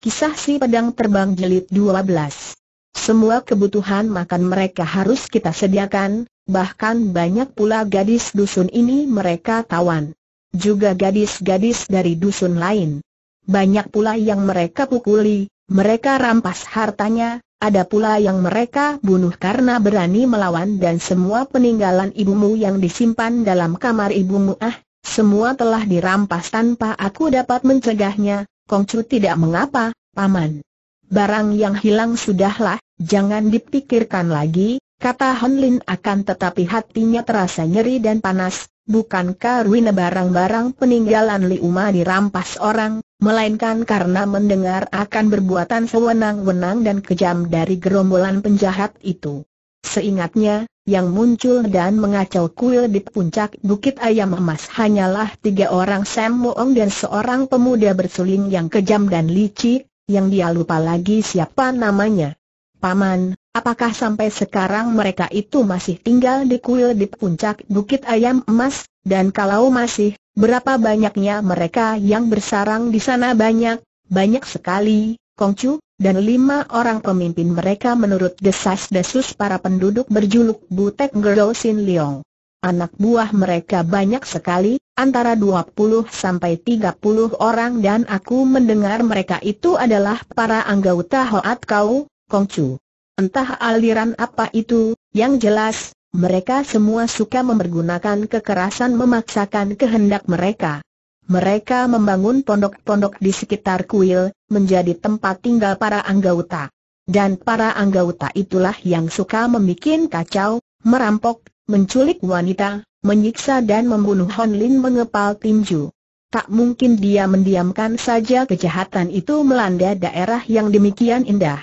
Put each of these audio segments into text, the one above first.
Kisah si pedang terbang jilid 12 Semua kebutuhan makan mereka harus kita sediakan, bahkan banyak pula gadis dusun ini mereka tawan. Juga gadis-gadis dari dusun lain. Banyak pula yang mereka pukuli, mereka rampas hartanya, ada pula yang mereka bunuh karena berani melawan dan semua peninggalan ibumu yang disimpan dalam kamar ibumu ah, semua telah dirampas tanpa aku dapat mencegahnya, Kongcu tidak mengapa, Paman. Barang yang hilang sudahlah, jangan dipikirkan lagi, kata Honlin akan tetapi hatinya terasa nyeri dan panas, bukankah ruina barang-barang peninggalan Li Uma dirampas orang, melainkan karena mendengar akan berbuatan sewenang-wenang dan kejam dari gerombolan penjahat itu. Seingatnya, yang muncul dan mengacau kuil di puncak Bukit Ayam Emas hanyalah tiga orang Sam Moong dan seorang pemuda bersuling yang kejam dan licik, yang dia lupa lagi siapa namanya. Paman, apakah sampai sekarang mereka itu masih tinggal di kuil di puncak Bukit Ayam Emas, dan kalau masih, berapa banyaknya mereka yang bersarang di sana? Banyak, banyak sekali, Kongcu, dan lima orang pemimpin mereka menurut desas-desus para penduduk berjuluk Butek Gerdo Sin Leong. Anak buah mereka banyak sekali, antara 20 sampai 30 orang dan aku mendengar mereka itu adalah para anggota Hoat Kau, Kongcu. Entah aliran apa itu, yang jelas, mereka semua suka mempergunakan kekerasan memaksakan kehendak mereka. Mereka membangun pondok-pondok di sekitar kuil, menjadi tempat tinggal para anggota. Dan para anggota itulah yang suka membuat kacau, merampok, menculik wanita, menyiksa dan membunuh Hon Lin mengepal tinju. Tak mungkin dia mendiamkan saja kejahatan itu melanda daerah yang demikian indah.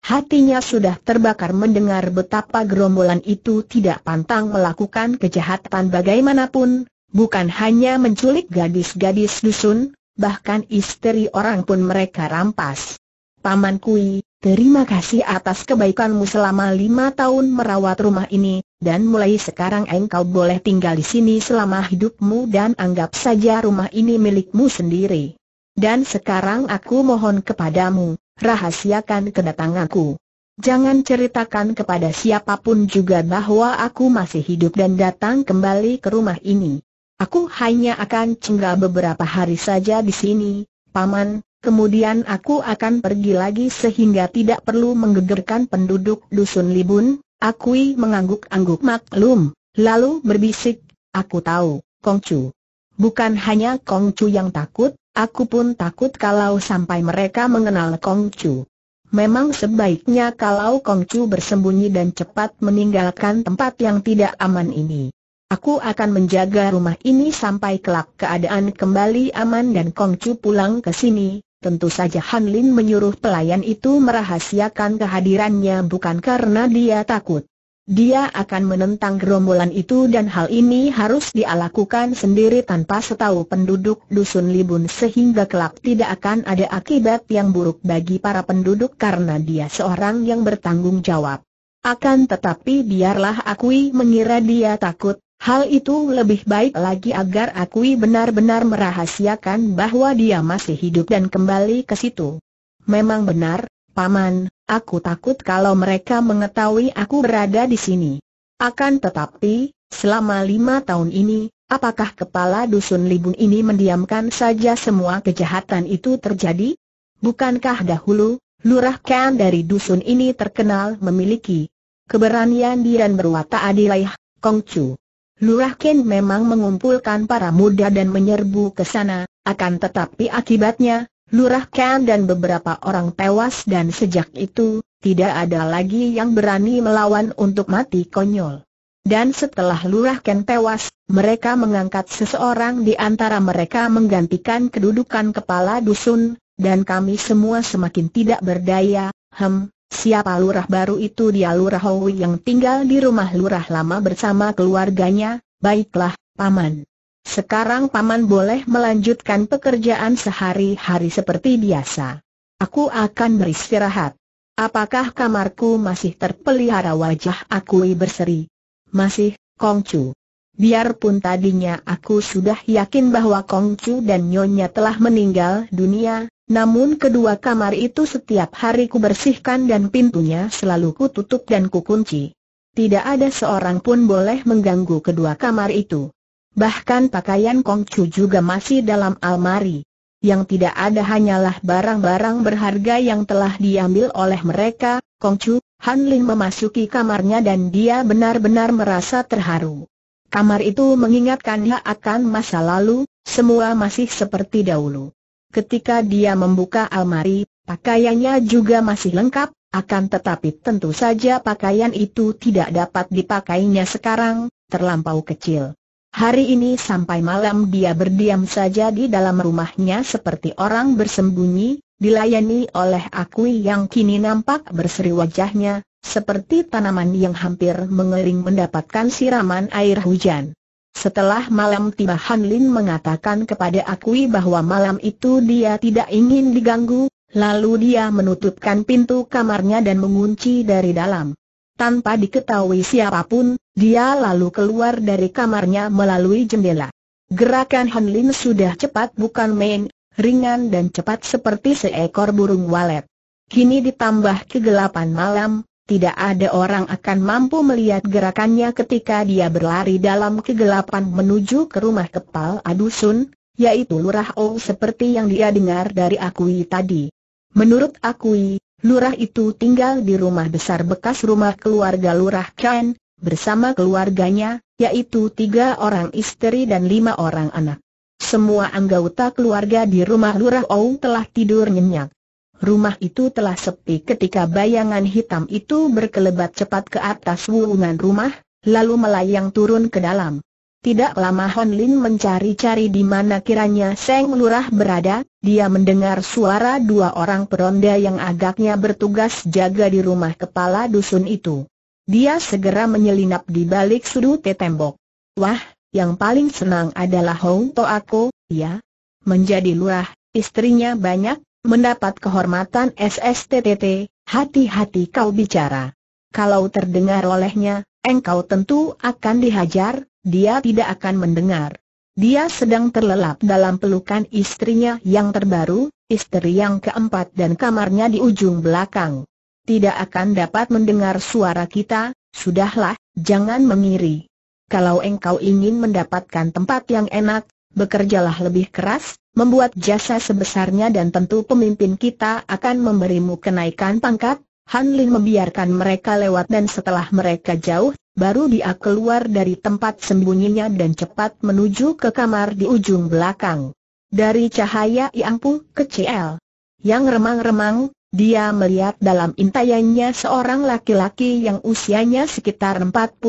Hatinya sudah terbakar mendengar betapa gerombolan itu tidak pantang melakukan kejahatan bagaimanapun, bukan hanya menculik gadis-gadis dusun, bahkan istri orang pun mereka rampas. Paman Kui, terima kasih atas kebaikanmu selama lima tahun merawat rumah ini, dan mulai sekarang engkau boleh tinggal di sini selama hidupmu dan anggap saja rumah ini milikmu sendiri. Dan sekarang aku mohon kepadamu, rahasiakan kedatanganku. Jangan ceritakan kepada siapa pun juga bahwa aku masih hidup dan datang kembali ke rumah ini. Aku hanya akan tinggal beberapa hari saja di sini, Paman, kemudian aku akan pergi lagi sehingga tidak perlu menggegerkan penduduk Dusun Libun, Akui mengangguk-angguk maklum, lalu berbisik, aku tahu, Kongcu. Bukan hanya Kongcu yang takut, aku pun takut kalau sampai mereka mengenal Kongcu. Memang sebaiknya kalau Kongcu bersembunyi dan cepat meninggalkan tempat yang tidak aman ini. Aku akan menjaga rumah ini sampai kelak keadaan kembali aman dan Kongcu pulang ke sini. Tentu saja Han Lin menyuruh pelayan itu merahasiakan kehadirannya bukan karena dia takut. Dia akan menentang gerombolan itu dan hal ini harus dia lakukan sendiri tanpa setahu penduduk Dusun Libun sehingga kelak tidak akan ada akibat yang buruk bagi para penduduk karena dia seorang yang bertanggung jawab. Akan tetapi biarlah akui mengira dia takut, Hal itu lebih baik lagi agar Akui benar-benar merahasiakan bahwa dia masih hidup dan kembali ke situ. Memang benar, Paman, aku takut kalau mereka mengetahui aku berada di sini. Akan tetapi, selama lima tahun ini, apakah kepala dusun Libun ini mendiamkan saja semua kejahatan itu terjadi? Bukankah dahulu, Lurah Ken dari dusun ini terkenal memiliki keberanian dan berwatak adilah, Kongcu. Lurah Ken memang mengumpulkan para muda dan menyerbu ke sana, akan tetapi akibatnya, Lurah Ken dan beberapa orang tewas dan sejak itu, tidak ada lagi yang berani melawan untuk mati konyol. Dan setelah Lurah Ken tewas, mereka mengangkat seseorang di antara mereka menggantikan kedudukan kepala dusun, dan kami semua semakin tidak berdaya, hem, Siapa lurah baru itu dia lurah Howi yang tinggal di rumah lurah lama bersama keluarganya, baiklah, paman. Sekarang paman boleh melanjutkan pekerjaan sehari-hari seperti biasa. Aku akan beristirahat. Apakah kamarku masih terpelihara wajah aku berseri? Masih, Kongcu. Biarpun tadinya aku sudah yakin bahwa Kongcu dan Nyonya telah meninggal dunia, Namun kedua kamar itu setiap hari ku bersihkan dan pintunya selalu ku tutup dan ku kunci. Tidak ada seorang pun boleh mengganggu kedua kamar itu. Bahkan pakaian Kongcu juga masih dalam almari. Yang tidak ada hanyalah barang-barang berharga yang telah diambil oleh mereka, Kongcu, Han Lin memasuki kamarnya dan dia benar-benar merasa terharu. Kamar itu mengingatkannya akan masa lalu, semua masih seperti dahulu. Ketika dia membuka almari, pakaiannya juga masih lengkap, akan tetapi tentu saja pakaian itu tidak dapat dipakainya sekarang, terlampau kecil. Hari ini sampai malam dia berdiam saja di dalam rumahnya seperti orang bersembunyi, dilayani oleh Akui yang kini nampak berseri wajahnya, seperti tanaman yang hampir mengering mendapatkan siraman air hujan. Setelah malam tiba Han Lin mengatakan kepada Akui bahwa malam itu dia tidak ingin diganggu, lalu dia menutupkan pintu kamarnya dan mengunci dari dalam. Tanpa diketahui siapa pun, dia lalu keluar dari kamarnya melalui jendela. Gerakan Han Lin sudah cepat bukan main, ringan dan cepat seperti seekor burung walet. Kini ditambah kegelapan malam, tidak ada orang akan mampu melihat gerakannya ketika dia berlari dalam kegelapan menuju ke rumah kepala adusun, yaitu Lurah Ong seperti yang dia dengar dari Akui tadi. Menurut Akui, Lurah itu tinggal di rumah besar bekas rumah keluarga Lurah Ken, bersama keluarganya, yaitu tiga orang istri dan lima orang anak. Semua anggota keluarga di rumah Lurah Ong telah tidur nyenyak. Rumah itu telah sepi ketika bayangan hitam itu berkelebat cepat ke atas wuungan rumah, lalu melayang turun ke dalam. Tidak lama Hon Lin mencari-cari di mana kiranya Seng Lurah berada, dia mendengar suara dua orang peronda yang agaknya bertugas jaga di rumah kepala dusun itu. Dia segera menyelinap di balik sudut tembok. Wah, yang paling senang adalah Hong To aku, ya. Menjadi lurah, istrinya banyak, mendapat kehormatan SSTTT, hati-hati kau bicara. Kalau terdengar olehnya, engkau tentu akan dihajar, dia tidak akan mendengar. Dia sedang terlelap dalam pelukan istrinya yang terbaru, istri yang keempat dan kamarnya di ujung belakang. Tidak akan dapat mendengar suara kita, sudahlah, jangan mengiri. Kalau engkau ingin mendapatkan tempat yang enak, bekerjalah lebih keras, membuat jasa sebesarnya dan tentu pemimpin kita akan memberimu kenaikan pangkat. Han Lin membiarkan mereka lewat dan setelah mereka jauh, baru dia keluar dari tempat sembunyinya dan cepat menuju ke kamar di ujung belakang. Dari cahaya yang pu kecil, yang remang-remang, dia melihat dalam intayannya seorang laki-laki yang usianya sekitar 45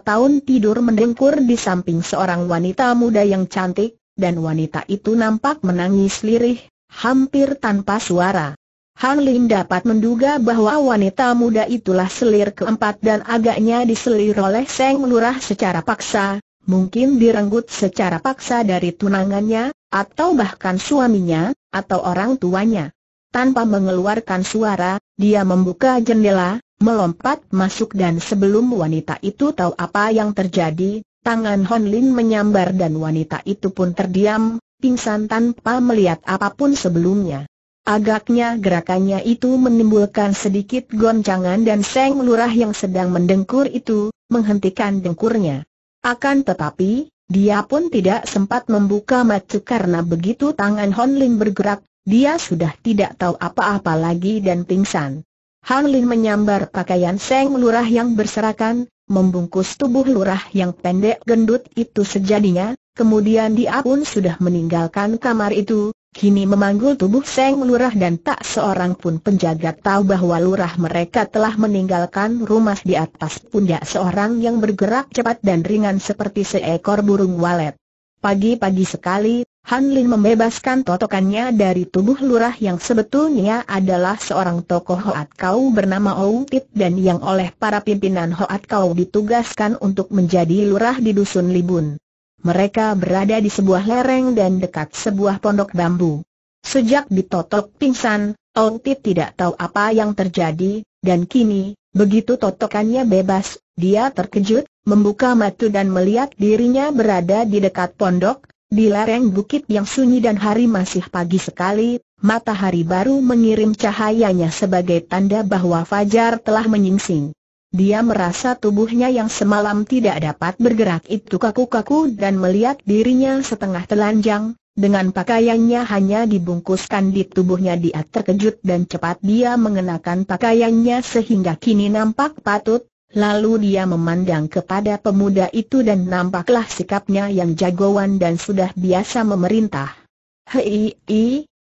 tahun tidur mendengkur di samping seorang wanita muda yang cantik, dan wanita itu nampak menangis lirih, hampir tanpa suara. Han Lin dapat menduga bahwa wanita muda itulah selir keempat dan agaknya diselir oleh Seng Lurah secara paksa, mungkin direnggut secara paksa dari tunangannya, atau bahkan suaminya, atau orang tuanya. Tanpa mengeluarkan suara, dia membuka jendela, melompat masuk dan sebelum wanita itu tahu apa yang terjadi, Tangan Hon Lin menyambar dan wanita itu pun terdiam, pingsan tanpa melihat apa pun sebelumnya. Agaknya gerakannya itu menimbulkan sedikit goncangan dan Seng Lurah yang sedang mendengkur itu, menghentikan dengkurnya. Akan tetapi, dia pun tidak sempat membuka mata karena begitu tangan Hon Lin bergerak, dia sudah tidak tahu apa-apa lagi dan pingsan. Han Lin menyambar pakaian Seng Lurah yang berserakan, membungkus tubuh lurah yang pendek gendut itu sejadinya, kemudian dia pun sudah meninggalkan kamar itu, kini memanggul tubuh Seng Lurah dan tak seorang pun penjaga tahu bahwa lurah mereka telah meninggalkan rumah di atas pundak seorang yang bergerak cepat dan ringan seperti seekor burung walet. Pagi-pagi sekali, Han Lin membebaskan totokannya dari tubuh lurah yang sebetulnya adalah seorang tokoh Hoat Kau bernama Ou Tit dan yang oleh para pimpinan Hoat Kau ditugaskan untuk menjadi lurah di Dusun Libun. Mereka berada di sebuah lereng dan dekat sebuah pondok bambu. Sejak ditotok pingsan, Ou Tit tidak tahu apa yang terjadi, dan kini, begitu totokannya bebas, dia terkejut, membuka mata dan melihat dirinya berada di dekat pondok, di lereng bukit yang sunyi dan hari masih pagi sekali, Matahari baru mengirim cahayanya sebagai tanda bahwa fajar telah menyingsing. Dia merasa tubuhnya yang semalam tidak dapat bergerak itu kaku-kaku dan melihat dirinya setengah telanjang, dengan pakaiannya hanya dibungkuskan di tubuhnya dia terkejut dan cepat dia mengenakan pakaiannya sehingga kini nampak patut, lalu dia memandang kepada pemuda itu dan nampaklah sikapnya yang jagoan dan sudah biasa memerintah. Hei,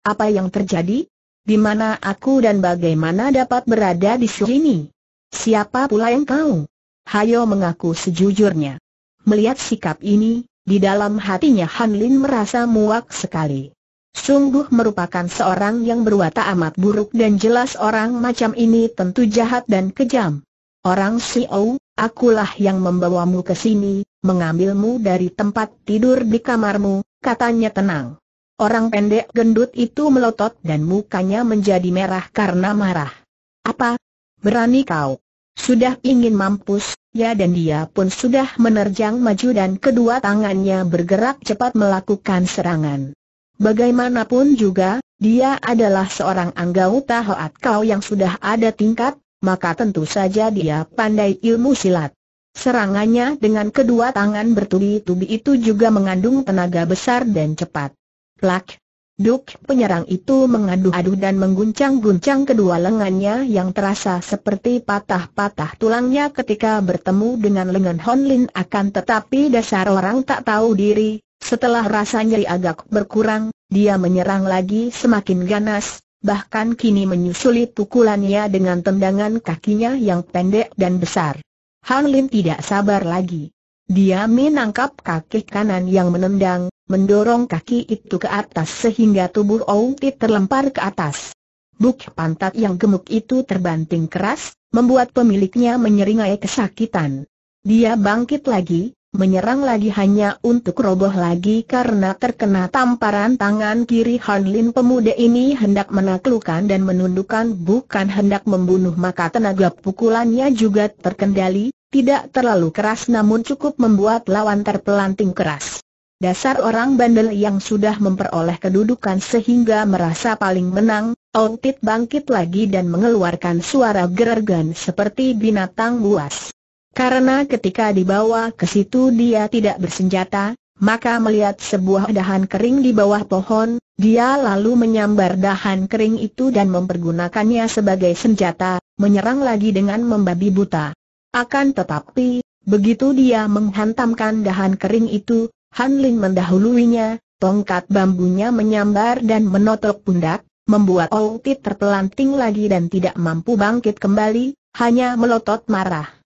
apa yang terjadi? Di mana aku dan bagaimana dapat berada di sini? Siapa pula yang kau? Hayo mengaku sejujurnya. Melihat sikap ini, di dalam hatinya Han Lin merasa muak sekali. Sungguh merupakan seorang yang berwatak amat buruk dan jelas orang macam ini tentu jahat dan kejam. Orang Xiao, akulah yang membawamu ke sini, mengambilmu dari tempat tidur di kamarmu, katanya tenang. Orang pendek gendut itu melotot dan mukanya menjadi merah karena marah. Apa? Berani kau? Sudah ingin mampus, ya dan dia pun sudah menerjang maju dan kedua tangannya bergerak cepat melakukan serangan. Bagaimanapun juga, dia adalah seorang anggota Hoat Kau yang sudah ada tingkat, maka tentu saja dia pandai ilmu silat. Serangannya dengan kedua tangan bertubi-tubi itu juga mengandung tenaga besar dan cepat. Plak! Duk penyerang itu mengadu-adu dan mengguncang-guncang kedua lengannya yang terasa seperti patah-patah tulangnya ketika bertemu dengan lengan Hon Lin akan tetapi dasar orang tak tahu diri, setelah rasa nyeri agak berkurang, dia menyerang lagi semakin ganas, bahkan kini menyusuli pukulannya dengan tendangan kakinya yang pendek dan besar. Han Lin tidak sabar lagi. Dia menangkap kaki kanan yang menendang, mendorong kaki itu ke atas sehingga tubuh Outi terlempar ke atas. Buk pantat yang gemuk itu terbanting keras, membuat pemiliknya menyeringai kesakitan. Dia bangkit lagi, menyerang lagi hanya untuk roboh lagi karena terkena tamparan tangan kiri Han Lin pemuda ini hendak menaklukkan dan menundukkan bukan hendak membunuh maka tenaga pukulannya juga terkendali, tidak terlalu keras namun cukup membuat lawan terpelanting keras. Dasar orang bandel yang sudah memperoleh kedudukan sehingga merasa paling menang, Outit bangkit lagi dan mengeluarkan suara gerergan seperti binatang buas. Karena ketika dibawa ke situ dia tidak bersenjata, maka melihat sebuah dahan kering di bawah pohon, dia lalu menyambar dahan kering itu dan mempergunakannya sebagai senjata, menyerang lagi dengan membabi buta. Akan tetapi, begitu dia menghantamkan dahan kering itu, Han Lin mendahuluinya, tongkat bambunya menyambar dan menotok pundak, membuat Outi terpelanting lagi dan tidak mampu bangkit kembali, hanya melotot marah.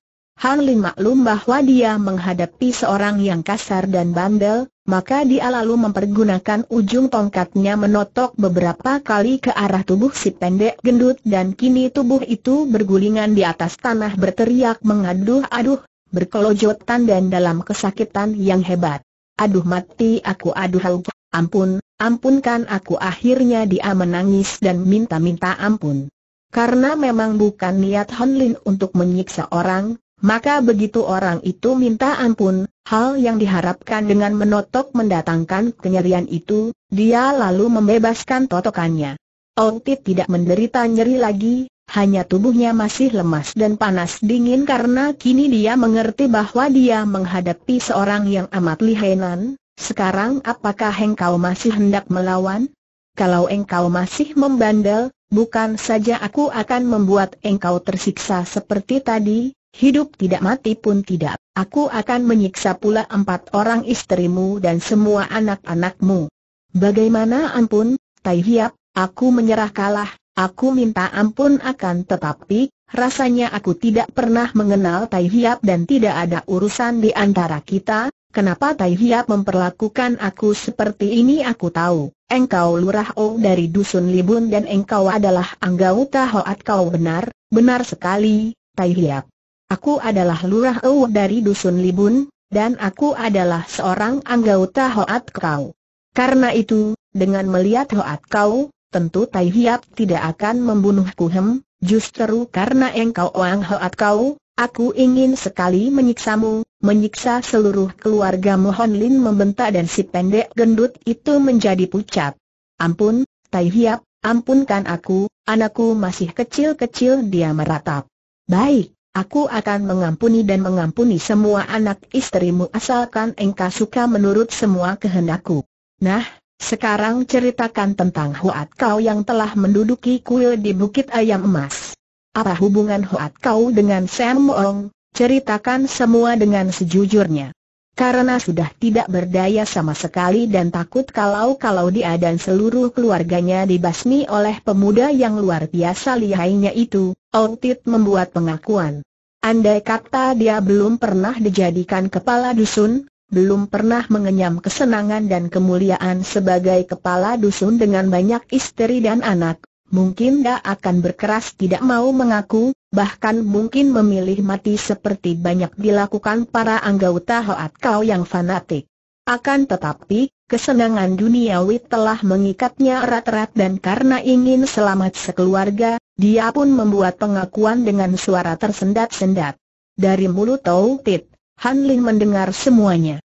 Han Lin maklum bahwa dia menghadapi seorang yang kasar dan bandel, maka dia lalu mempergunakan ujung tongkatnya menotok beberapa kali ke arah tubuh si pendek gendut dan kini tubuh itu bergulingan di atas tanah berteriak mengaduh-aduh, berkelojotan dan dalam kesakitan yang hebat. Aduh mati aku aduh ampun, ampunkan aku akhirnya dia menangis dan minta-minta ampun. Karena memang bukan niat Hon Lin untuk menyiksa orang, maka begitu orang itu minta ampun, hal yang diharapkan dengan menotok mendatangkan kenyerian itu, dia lalu membebaskan totokannya. Outit tidak menderita nyeri lagi, hanya tubuhnya masih lemas dan panas dingin karena kini dia mengerti bahwa dia menghadapi seorang yang amat lihenan. Sekarang apakah engkau masih hendak melawan? Kalau engkau masih membandel, bukan saja aku akan membuat engkau tersiksa seperti tadi, hidup tidak mati pun tidak, aku akan menyiksa pula empat orang istrimu dan semua anak-anakmu. Bagaimana ampun, Tai Hiap, aku menyerah kalah, Aku minta ampun akan tetapi, rasanya aku tidak pernah mengenal Tai Hiap dan tidak ada urusan di antara kita, kenapa Tai Hiap memperlakukan aku seperti ini aku tahu, engkau lurah O dari Dusun Libun dan engkau adalah anggota Hoat. Kau benar, benar sekali, Tai Hiap. Aku adalah lurah O dari Dusun Libun, dan aku adalah seorang anggota Hoat kau. Karena itu, dengan melihat Hoat kau, tentu Tai Hiap tidak akan membunuhku hem, justru karena engkau Wang Hoat kau, aku ingin sekali menyiksamu, menyiksa seluruh keluarga Mohon Lin membentak dan si pendek gendut itu menjadi pucat. Ampun, Tai Hiap, ampunkan aku, anakku masih kecil-kecil dia meratap. Baik, aku akan mengampuni dan mengampuni semua anak istrimu asalkan engkau suka menurut semua kehendakku. Nah, sekarang ceritakan tentang Hoat kau yang telah menduduki kuil di Bukit Ayam Emas. Apa hubungan Hoat kau dengan Sam Moong? Ceritakan semua dengan sejujurnya. Karena sudah tidak berdaya sama sekali dan takut kalau-kalau dia dan seluruh keluarganya dibasmi oleh pemuda yang luar biasa lihainya itu, Ong Tit membuat pengakuan. Andai kata dia belum pernah dijadikan kepala dusun, belum pernah mengenyam kesenangan dan kemuliaan sebagai kepala dusun dengan banyak istri dan anak, mungkin dia akan berkeras tidak mau mengaku, bahkan mungkin memilih mati seperti banyak dilakukan para anggota Hoat Kau yang fanatik. Akan tetapi, kesenangan duniawi telah mengikatnya erat-erat dan karena ingin selamat sekeluarga, dia pun membuat pengakuan dengan suara tersendat-sendat. Dari mulut Tau Tit, Han Lin mendengar semuanya.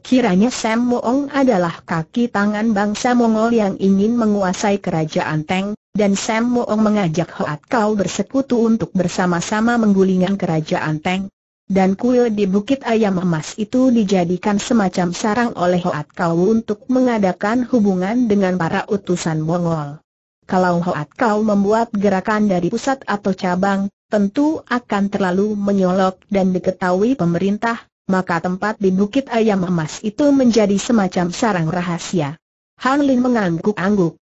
Kiranya Sam Moong adalah kaki tangan bangsa Mongol yang ingin menguasai kerajaan Teng, dan Sam Moong mengajak Hoat Kau bersekutu untuk bersama-sama menggulingkan kerajaan Teng. Dan kuil di Bukit Ayam Emas itu dijadikan semacam sarang oleh Hoat Kau untuk mengadakan hubungan dengan para utusan Mongol. Kalau Hoat Kau membuat gerakan dari pusat atau cabang, tentu akan terlalu menyolok dan diketahui pemerintah, maka tempat di Bukit Ayam Emas itu menjadi semacam sarang rahasia. Han Lin mengangguk-angguk.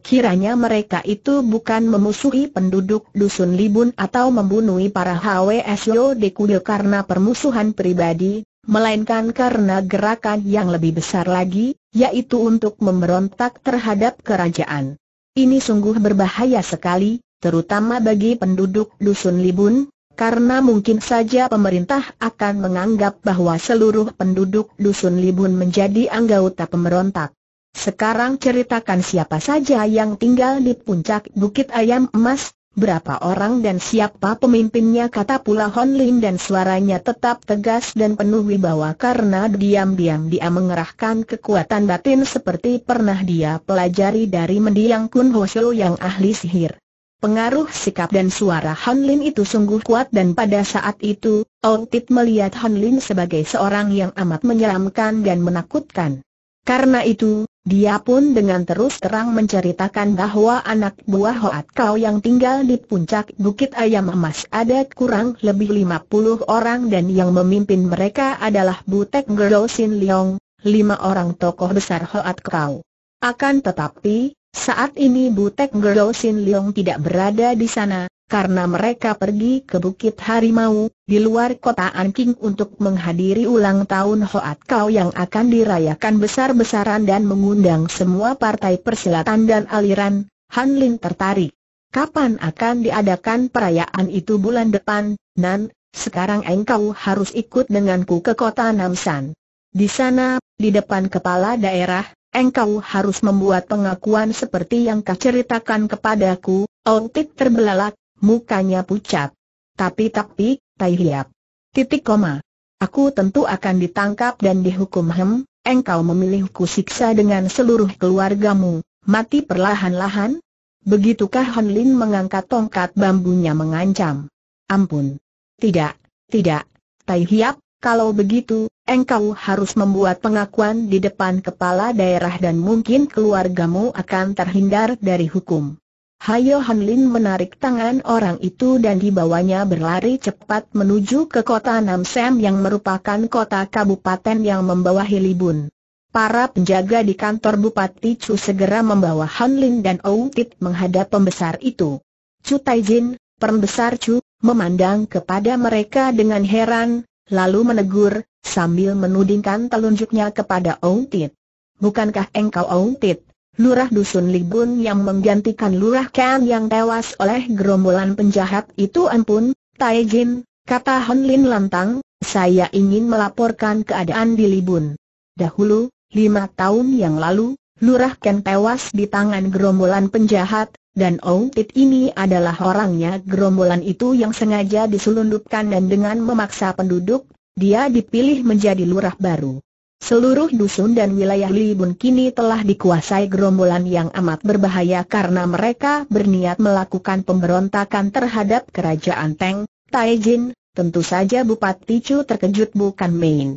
Kiranya mereka itu bukan memusuhi penduduk Dusun Libun atau membunuh para HWSO di kuil karena permusuhan pribadi, melainkan karena gerakan yang lebih besar lagi, yaitu untuk memberontak terhadap kerajaan. Ini sungguh berbahaya sekali, terutama bagi penduduk Dusun Libun, karena mungkin saja pemerintah akan menganggap bahwa seluruh penduduk Dusun Libun menjadi anggota pemberontak. Sekarang ceritakan siapa saja yang tinggal di puncak Bukit Ayam Emas, berapa orang dan siapa pemimpinnya kata pula Hon Lin dan suaranya tetap tegas dan penuh wibawa karena diam-diam dia mengerahkan kekuatan batin seperti pernah dia pelajari dari mendiang Kun Ho yang ahli sihir. Pengaruh sikap dan suara Han Lin itu sungguh kuat dan pada saat itu, Ong Tit melihat Han Lin sebagai seorang yang amat menyeramkan dan menakutkan. Karena itu, dia pun dengan terus terang menceritakan bahwa anak buah Hoat Kau yang tinggal di puncak Bukit Ayam Emas ada kurang lebih 50 orang dan yang memimpin mereka adalah Butek Gerdo Sin Leong, lima orang tokoh besar Hoat Kau. Akan tetapi, saat ini Butek Gerdo Sin Leong tidak berada di sana, karena mereka pergi ke Bukit Harimau, di luar kota Anking untuk menghadiri ulang tahun Hoat Kau yang akan dirayakan besar-besaran dan mengundang semua partai persilatan dan aliran, Han Lin tertarik. Kapan akan diadakan perayaan itu bulan depan, Nan? Sekarang engkau harus ikut denganku ke kota Namsan. Di sana, di depan kepala daerah, engkau harus membuat pengakuan seperti yang kau ceritakan kepadaku, Ong Tit terbelalak, mukanya pucat. Tapi-tapi, Tai Hiap. Titik koma. Aku tentu akan ditangkap dan dihukum hem, engkau memilihku siksa dengan seluruh keluargamu, mati perlahan-lahan? Begitukah Han Lin mengangkat tongkat bambunya mengancam? Ampun. Tidak, tidak, Tai Hiap, kalau begitu, engkau harus membuat pengakuan di depan kepala daerah dan mungkin keluargamu akan terhindar dari hukum. Hayo Han Lin menarik tangan orang itu dan dibawanya berlari cepat menuju ke kota Nam Sam yang merupakan kota kabupaten yang membawahi Libun. Para penjaga di kantor Bupati Chu segera membawa Han Lin dan Ou Tit menghadap pembesar itu. Chu Taijin, pembesar Chu, memandang kepada mereka dengan heran, lalu menegur, sambil menudingkan telunjuknya kepada Ou Tit. Bukankah engkau Ou Tit? Lurah Dusun Libun yang menggantikan Lurah Ken yang tewas oleh gerombolan penjahat itu ampun, Taijin, kata Hon Lin lantang, saya ingin melaporkan keadaan di Libun. Dahulu, lima tahun yang lalu, Lurah Ken tewas di tangan gerombolan penjahat, dan Ong Tit ini adalah orangnya gerombolan itu yang sengaja diselundupkan dan dengan memaksa penduduk, dia dipilih menjadi lurah baru. Seluruh dusun dan wilayah Libun kini telah dikuasai gerombolan yang amat berbahaya karena mereka berniat melakukan pemberontakan terhadap kerajaan Teng, Taijin, tentu saja Bupati Chu terkejut bukan main.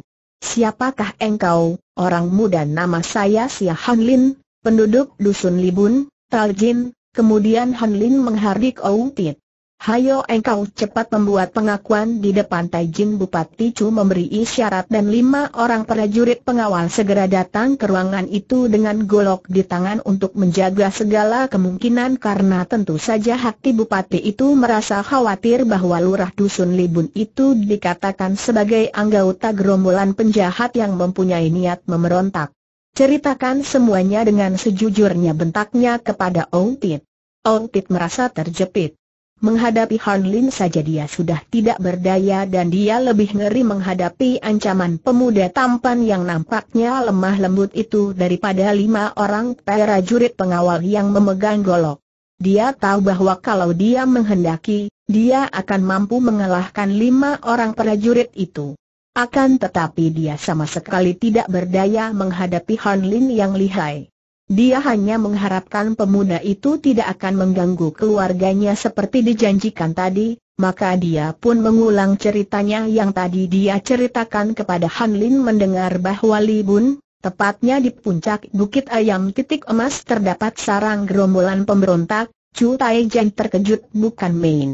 Siapakah engkau, orang muda nama saya Sia Hanlin, penduduk dusun Libun, Taijin, kemudian Hanlin menghardik Outit. Hayo engkau cepat membuat pengakuan di depan Taijin Bupati Chu memberi isyarat dan lima orang prajurit pengawal segera datang ke ruangan itu dengan golok di tangan untuk menjaga segala kemungkinan karena tentu saja hati Bupati itu merasa khawatir bahwa lurah dusun Libun itu dikatakan sebagai anggota gerombolan penjahat yang mempunyai niat memberontak. Ceritakan semuanya dengan sejujurnya bentaknya kepada Ong Tit. Ong Tit merasa terjepit. Menghadapi Han Lin saja dia sudah tidak berdaya dan dia lebih ngeri menghadapi ancaman pemuda tampan yang nampaknya lemah lembut itu daripada lima orang prajurit pengawal yang memegang golok. Dia tahu bahwa kalau dia menghendaki, dia akan mampu mengalahkan lima orang prajurit itu. Akan tetapi dia sama sekali tidak berdaya menghadapi Han Lin yang lihai. Dia hanya mengharapkan pemuda itu tidak akan mengganggu keluarganya seperti dijanjikan tadi, maka dia pun mengulang ceritanya yang tadi dia ceritakan kepada Han Lin mendengar bahwa Li Bun, tepatnya di puncak Bukit Ayam Titik Emas terdapat sarang gerombolan pemberontak, Chu Taijian terkejut bukan main.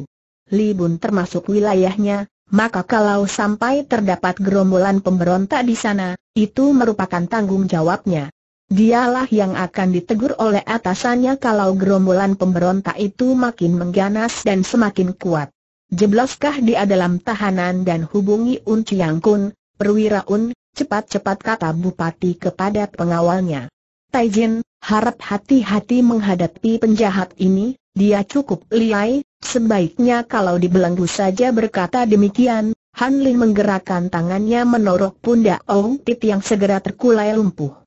Li Bun termasuk wilayahnya, maka kalau sampai terdapat gerombolan pemberontak di sana, itu merupakan tanggung jawabnya. Dialah yang akan ditegur oleh atasannya kalau gerombolan pemberontak itu makin mengganas dan semakin kuat. Jebloskah dia dalam tahanan dan hubungi Un Chiang Kun, perwira Un, cepat-cepat kata bupati kepada pengawalnya. Taijin, harap hati-hati menghadapi penjahat ini, dia cukup liai, sebaiknya kalau dibelenggu saja berkata demikian, Han Lin menggerakkan tangannya menorok pundak Ong Tit yang segera terkulai lumpuh.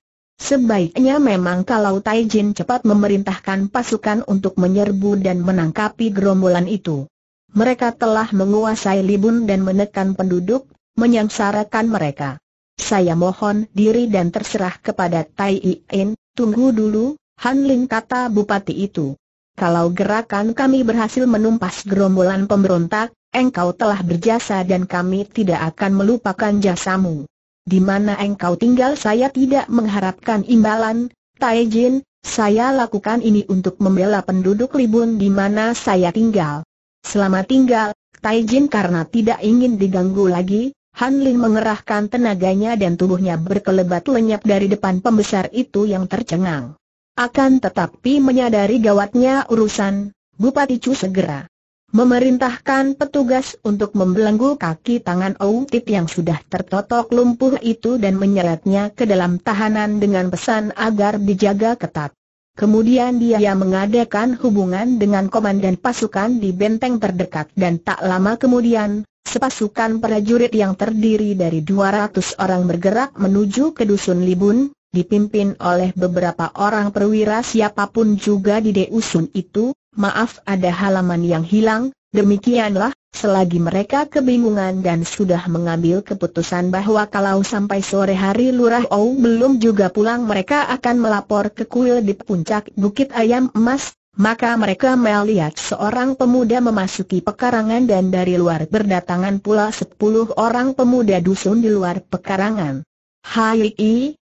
Sebaiknya memang kalau Taijin cepat memerintahkan pasukan untuk menyerbu dan menangkapi gerombolan itu. Mereka telah menguasai Libun dan menekan penduduk, menyangsarakan mereka. Saya mohon diri dan terserah kepada Tai In, tunggu dulu, Han Lin kata bupati itu. Kalau gerakan kami berhasil menumpas gerombolan pemberontak, engkau telah berjasa dan kami tidak akan melupakan jasamu. Di mana engkau tinggal saya tidak mengharapkan imbalan, Taijin, saya lakukan ini untuk membela penduduk Libun di mana saya tinggal. Selama tinggal, Taijin karena tidak ingin diganggu lagi, Han Lin mengerahkan tenaganya dan tubuhnya berkelebat lenyap dari depan pembesar itu yang tercengang. Akan tetapi menyadari gawatnya urusan, Bupati Chu segera memerintahkan petugas untuk membelenggu kaki tangan Ou Tit yang sudah tertotok lumpuh itu dan menyeretnya ke dalam tahanan dengan pesan agar dijaga ketat. Kemudian dia mengadakan hubungan dengan komandan pasukan di benteng terdekat dan tak lama kemudian, sepasukan prajurit yang terdiri dari 200 orang bergerak menuju ke Dusun Libun, dipimpin oleh beberapa orang perwira siapa pun juga di Deusun itu, Maaf ada halaman yang hilang, demikianlah, selagi mereka kebingungan dan sudah mengambil keputusan bahwa kalau sampai sore hari Lurah Ou belum juga pulang mereka akan melapor ke kuil di puncak Bukit Ayam Emas, maka mereka melihat seorang pemuda memasuki pekarangan dan dari luar berdatangan pula sepuluh orang pemuda dusun di luar pekarangan. Hai,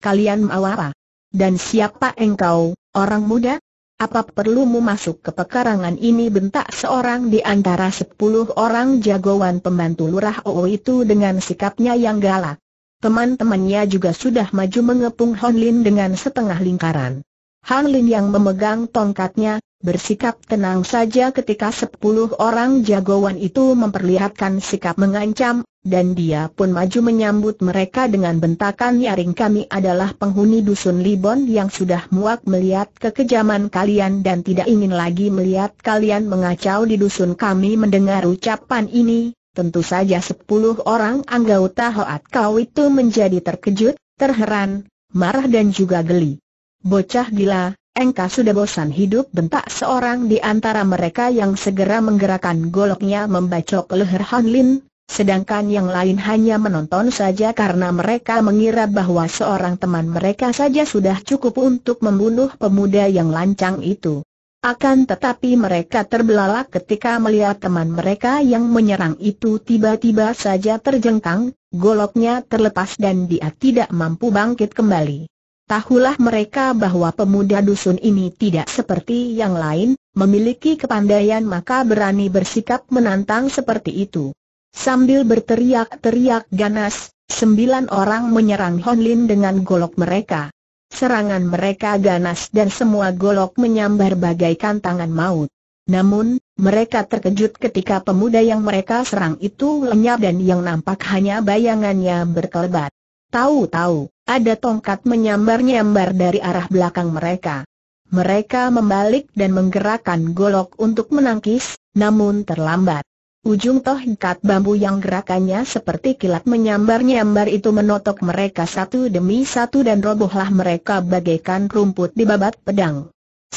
kalian mau apa? Dan siapa engkau, orang muda? Apa perlumu masuk ke pekarangan ini bentak seorang di antara sepuluh orang jagoan pembantu lurah Oo itu dengan sikapnya yang galak. Teman-temannya juga sudah maju mengepung Hon Lin dengan setengah lingkaran. Han Lin yang memegang tongkatnya, bersikap tenang saja ketika sepuluh orang jagoan itu memperlihatkan sikap mengancam, dan dia pun maju menyambut mereka dengan bentakan nyaring kami adalah penghuni dusun Libon yang sudah muak melihat kekejaman kalian dan tidak ingin lagi melihat kalian mengacau di dusun kami mendengar ucapan ini, tentu saja sepuluh orang anggota Hoat Kau itu menjadi terkejut, terheran, marah dan juga geli. Bocah gila, engkau sudah bosan hidup bentak seorang di antara mereka yang segera menggerakkan goloknya membacok leher Han Lin, sedangkan yang lain hanya menonton saja karena mereka mengira bahwa seorang teman mereka saja sudah cukup untuk membunuh pemuda yang lancang itu. Akan tetapi mereka terbelalak ketika melihat teman mereka yang menyerang itu tiba-tiba saja terjengkang, goloknya terlepas dan dia tidak mampu bangkit kembali. Tahulah mereka bahwa pemuda dusun ini tidak seperti yang lain, memiliki kepandaian maka berani bersikap menantang seperti itu. Sambil berteriak-teriak ganas, sembilan orang menyerang Hon Lin dengan golok mereka. Serangan mereka ganas dan semua golok menyambar bagaikan tangan maut. Namun, mereka terkejut ketika pemuda yang mereka serang itu lenyap dan yang nampak hanya bayangannya berkelebat. Tahu-tahu, ada tongkat menyambar-nyambar dari arah belakang mereka. Mereka membalik dan menggerakkan golok untuk menangkis, namun terlambat. Ujung tohkat bambu yang gerakannya seperti kilat menyambar-nyambar itu menotok mereka satu demi satu dan robohlah mereka bagaikan rumput di babat pedang.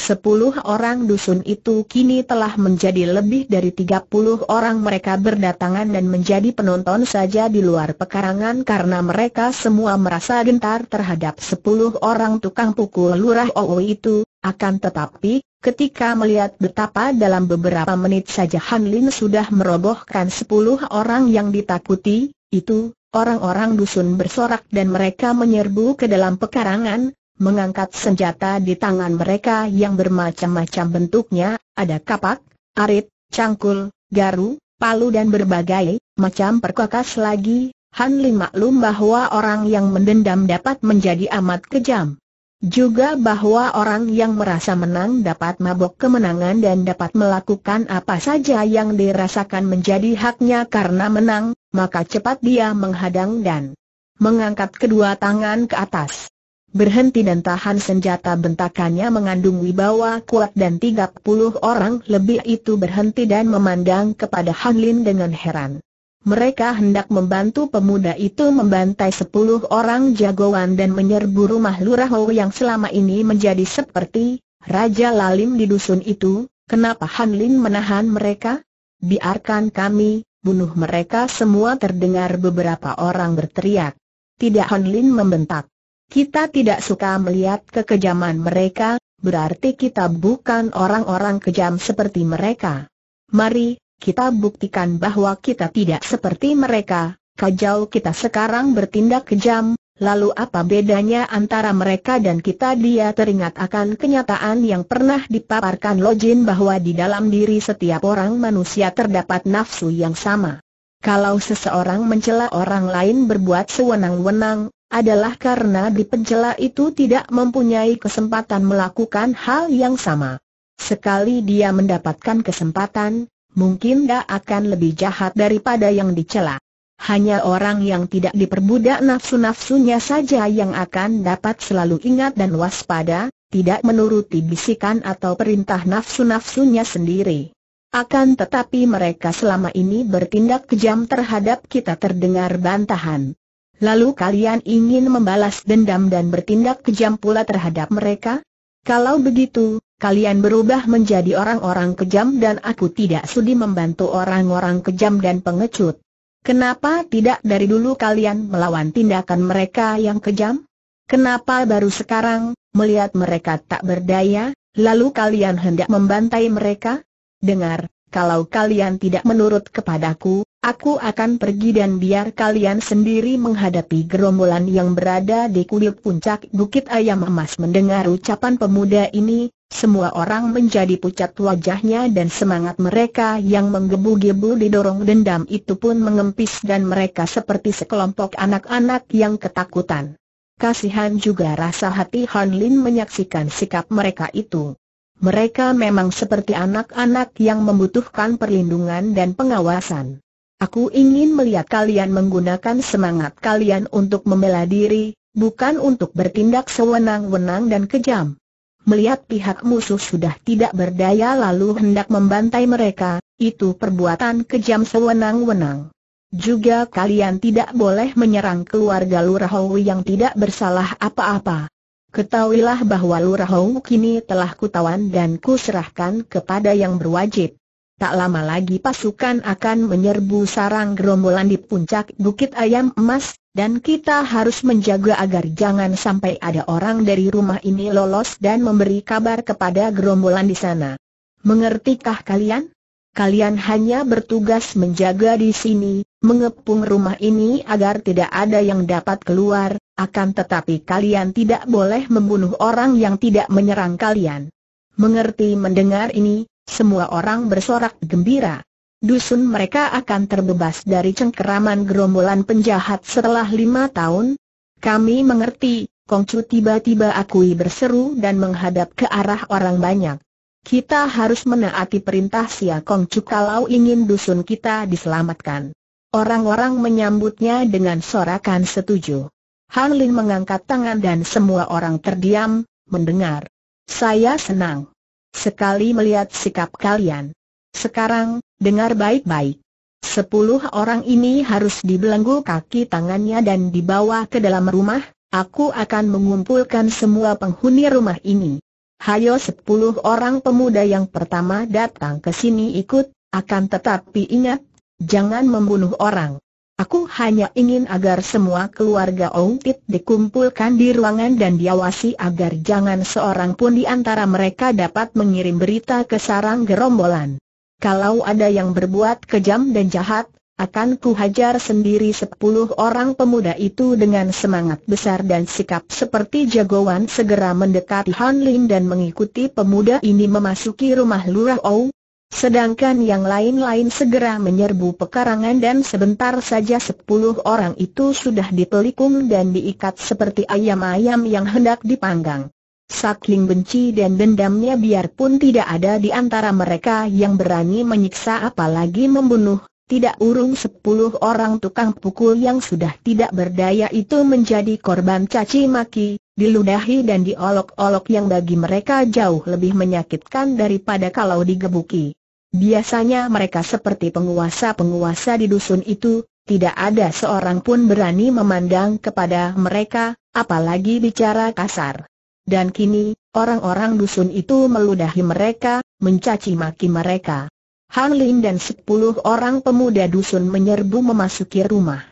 Sepuluh orang dusun itu kini telah menjadi lebih dari tiga puluh orang mereka berdatangan dan menjadi penonton saja di luar pekarangan karena mereka semua merasa gentar terhadap sepuluh orang tukang pukul lurah Oo itu, akan tetapi, ketika melihat betapa dalam beberapa menit saja Han Lin sudah merobohkan sepuluh orang yang ditakuti, itu, orang-orang dusun bersorak dan mereka menyerbu ke dalam pekarangan, mengangkat senjata di tangan mereka yang bermacam-macam bentuknya, ada kapak, arit, cangkul, garu, palu dan berbagai macam perkakas lagi. Han Lin maklum bahwa orang yang mendendam dapat menjadi amat kejam. Juga bahwa orang yang merasa menang dapat mabok kemenangan dan dapat melakukan apa saja yang dirasakan menjadi haknya karena menang, maka cepat dia menghadang dan mengangkat kedua tangan ke atas berhenti dan tahan senjata bentakannya mengandung wibawa kuat dan 30 orang lebih itu berhenti dan memandang kepada Han Lin dengan heran. Mereka hendak membantu pemuda itu membantai 10 orang jagoan dan menyerbu rumah Lurah Ho yang selama ini menjadi seperti Raja Lalim di dusun itu, kenapa Han Lin menahan mereka? Biarkan kami, bunuh mereka semua terdengar beberapa orang berteriak. Tidak Han Lin membentak. Kita tidak suka melihat kekejaman mereka, berarti kita bukan orang-orang kejam seperti mereka. Mari, kita buktikan bahwa kita tidak seperti mereka, kajau kita sekarang bertindak kejam, lalu apa bedanya antara mereka dan kita dia teringat akan kenyataan yang pernah dipaparkan Lojin bahwa di dalam diri setiap orang manusia terdapat nafsu yang sama. Kalau seseorang mencela orang lain berbuat sewenang-wenang, adalah karena di pencela itu tidak mempunyai kesempatan melakukan hal yang sama. Sekali dia mendapatkan kesempatan, mungkin dia akan lebih jahat daripada yang dicela. Hanya orang yang tidak diperbudak nafsu-nafsunya saja yang akan dapat selalu ingat dan waspada, tidak menuruti bisikan atau perintah nafsu-nafsunya sendiri. Akan tetapi mereka selama ini bertindak kejam terhadap kita terdengar bantahan. Lalu kalian ingin membalas dendam dan bertindak kejam pula terhadap mereka? Kalau begitu, kalian berubah menjadi orang-orang kejam dan aku tidak sudi membantu orang-orang kejam dan pengecut. Kenapa tidak dari dulu kalian melawan tindakan mereka yang kejam? Kenapa baru sekarang, melihat mereka tak berdaya, lalu kalian hendak membantai mereka? Dengar, kalau kalian tidak menurut kepadaku, Aku akan pergi dan biar kalian sendiri menghadapi gerombolan yang berada di kulit puncak Bukit Ayam Emas mendengar ucapan pemuda ini, semua orang menjadi pucat wajahnya dan semangat mereka yang menggebu-gebu didorong dendam itu pun mengempis dan mereka seperti sekelompok anak-anak yang ketakutan. Kasihan juga rasa hati Han Lin menyaksikan sikap mereka itu. Mereka memang seperti anak-anak yang membutuhkan perlindungan dan pengawasan. Aku ingin melihat kalian menggunakan semangat kalian untuk membela diri, bukan untuk bertindak sewenang-wenang dan kejam. Melihat pihak musuh sudah tidak berdaya lalu hendak membantai mereka, itu perbuatan kejam sewenang-wenang. Juga kalian tidak boleh menyerang keluarga Lurahou yang tidak bersalah apa-apa. Ketahuilah bahwa Lurahou kini telah kutawan dan kuserahkan kepada yang berwajib. Tak lama lagi pasukan akan menyerbu sarang gerombolan di puncak Bukit Ayam Emas, dan kita harus menjaga agar jangan sampai ada orang dari rumah ini lolos dan memberi kabar kepada gerombolan di sana. Mengertikah kalian? Kalian hanya bertugas menjaga di sini, mengepung rumah ini agar tidak ada yang dapat keluar, akan tetapi kalian tidak boleh membunuh orang yang tidak menyerang kalian. Mengerti mendengar ini, semua orang bersorak gembira. Dusun mereka akan terbebas dari cengkeraman gerombolan penjahat setelah lima tahun. Kami mengerti, Kongcu tiba-tiba akui berseru dan menghadap ke arah orang banyak. Kita harus menaati perintah Sia Kongcu kalau ingin dusun kita diselamatkan. Orang-orang menyambutnya dengan sorakan setuju. Han Lin mengangkat tangan dan semua orang terdiam, mendengar. Saya senang sekali melihat sikap kalian. Sekarang, dengar baik-baik. Sepuluh orang ini harus dibelenggu kaki tangannya dan dibawa ke dalam rumah, aku akan mengumpulkan semua penghuni rumah ini. Hayo sepuluh orang pemuda yang pertama datang ke sini ikut, akan tetapi ingat, jangan membunuh orang. Aku hanya ingin agar semua keluarga Ong Tit dikumpulkan di ruangan dan diawasi agar jangan seorang pun di antara mereka dapat mengirim berita ke sarang gerombolan. Kalau ada yang berbuat kejam dan jahat, akan kuhajar sendiri sepuluh orang pemuda itu dengan semangat besar dan sikap seperti jagoan segera mendekati Han Lin dan mengikuti pemuda ini memasuki rumah Lurah Ou, Sedangkan yang lain-lain segera menyerbu pekarangan dan sebentar saja sepuluh orang itu sudah dipelikung dan diikat seperti ayam-ayam yang hendak dipanggang. Saking benci dan dendamnya biarpun tidak ada di antara mereka yang berani menyiksa apalagi membunuh, tidak urung sepuluh orang tukang pukul yang sudah tidak berdaya itu menjadi korban caci maki, diludahi dan diolok-olok yang bagi mereka jauh lebih menyakitkan daripada kalau digebuki. Biasanya mereka seperti penguasa-penguasa di dusun itu, tidak ada seorang pun berani memandang kepada mereka, apalagi bicara kasar. Dan kini, orang-orang dusun itu meludahi mereka, mencaci maki mereka. Han Lin dan sepuluh orang pemuda dusun menyerbu memasuki rumah.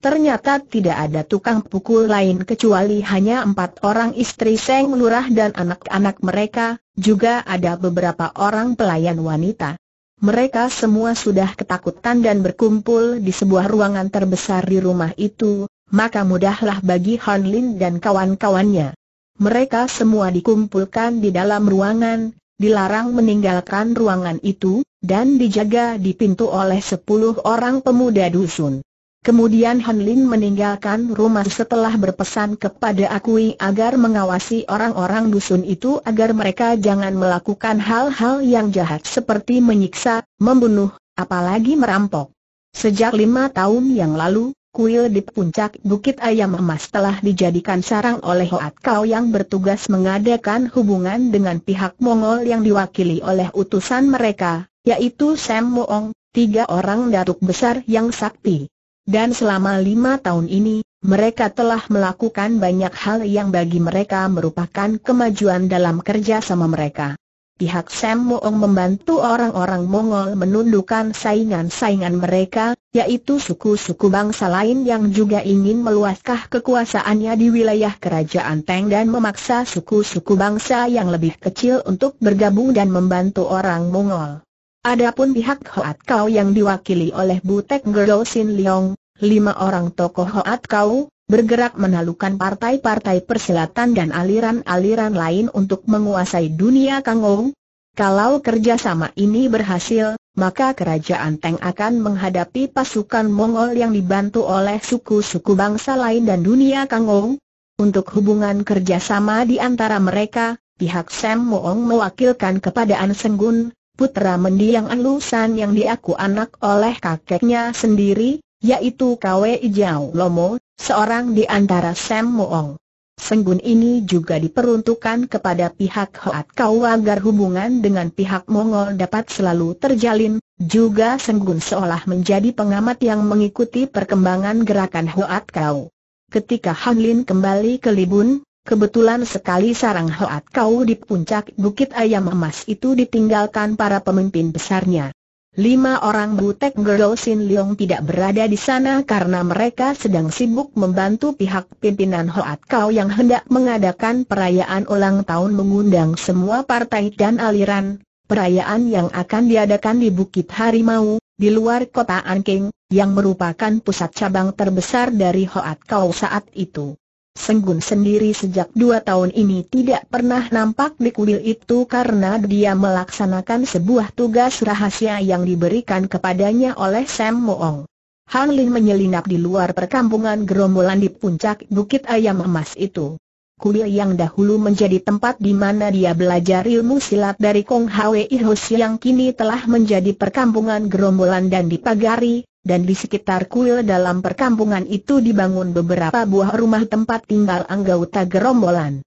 Ternyata tidak ada tukang pukul lain kecuali hanya empat orang istri Seng Lurah dan anak-anak mereka, juga ada beberapa orang pelayan wanita. Mereka semua sudah ketakutan dan berkumpul di sebuah ruangan terbesar di rumah itu, maka mudahlah bagi Han Lin dan kawan-kawannya. Mereka semua dikumpulkan di dalam ruangan, dilarang meninggalkan ruangan itu, dan dijaga di pintu oleh sepuluh orang pemuda dusun. Kemudian Han Lin meninggalkan rumah setelah berpesan kepada Akui agar mengawasi orang-orang dusun itu agar mereka jangan melakukan hal-hal yang jahat seperti menyiksa, membunuh, apalagi merampok. Sejak lima tahun yang lalu, kuil di puncak Bukit Ayam Emas telah dijadikan sarang oleh Hoat Kau yang bertugas mengadakan hubungan dengan pihak Mongol yang diwakili oleh utusan mereka, yaitu Sam Moong, tiga orang datuk besar yang sakti. Dan selama lima tahun ini, mereka telah melakukan banyak hal yang bagi mereka merupakan kemajuan dalam kerja sama mereka. Pihak Sam Moong membantu orang-orang Mongol menundukkan saingan-saingan mereka, yaitu suku-suku bangsa lain yang juga ingin meluaskan kekuasaannya di wilayah kerajaan Teng dan memaksa suku-suku bangsa yang lebih kecil untuk bergabung dan membantu orang Mongol. Adapun pihak Hoat Kau yang diwakili oleh Butek Gerdo Sin Leong, lima orang tokoh Hoat Kau, bergerak menalukan partai-partai persilatan dan aliran-aliran lain untuk menguasai dunia Kangong. Kalau kerjasama ini berhasil, maka kerajaan Teng akan menghadapi pasukan Mongol yang dibantu oleh suku-suku bangsa lain dan dunia Kangong. Untuk hubungan kerjasama di antara mereka, pihak Sam Moong mewakilkan kepada An Senggun, putra mendiang alusan yang diaku anak oleh kakeknya sendiri, yaitu Kwe Ijau Lomo, seorang di antara Sam Moong. Senggun ini juga diperuntukkan kepada pihak Hoat Kau agar hubungan dengan pihak Mongol dapat selalu terjalin, juga Senggun seolah menjadi pengamat yang mengikuti perkembangan gerakan Hoat Kau. Ketika Han Lin kembali ke Libun, Kebetulan sekali sarang Hoat Kau di puncak Bukit Ayam Emas itu ditinggalkan para pemimpin besarnya. Lima orang butek girl Sin Leong tidak berada di sana karena mereka sedang sibuk membantu pihak pimpinan Hoat Kau yang hendak mengadakan perayaan ulang tahun mengundang semua partai dan aliran. Perayaan yang akan diadakan di Bukit Harimau, di luar kota Anking, yang merupakan pusat cabang terbesar dari Hoat Kau saat itu. Senggun sendiri sejak dua tahun ini tidak pernah nampak di kuil itu karena dia melaksanakan sebuah tugas rahasia yang diberikan kepadanya oleh Sam Moong. Han Lin menyelinap di luar perkampungan gerombolan di puncak Bukit Ayam Emas itu. Kuil yang dahulu menjadi tempat di mana dia belajar ilmu silat dari Kong Hwe Ihos yang kini telah menjadi perkampungan gerombolan dan dipagari, dan di sekitar kuil dalam perkampungan itu dibangun beberapa buah rumah tempat tinggal anggota gerombolan.